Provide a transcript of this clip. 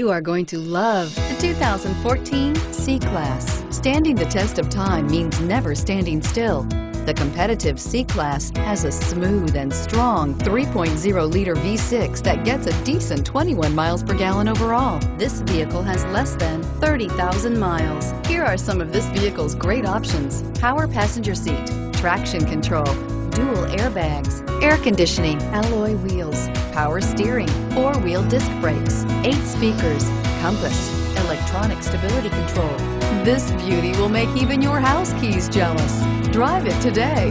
are going to love the 2014 C-Class. Standing the test of time means never standing still. The competitive C-Class has a smooth and strong 3.0-liter V6 that gets a decent 21 miles per gallon overall. This vehicle has less than 30,000 miles. Here are some of this vehicle's great options. Power passenger seat, traction control, dual airbags, air conditioning, alloy wheels, power steering, four-wheel disc brakes, eight speakers, compass, electronic stability control. This beauty will make even your house keys jealous. Drive it today.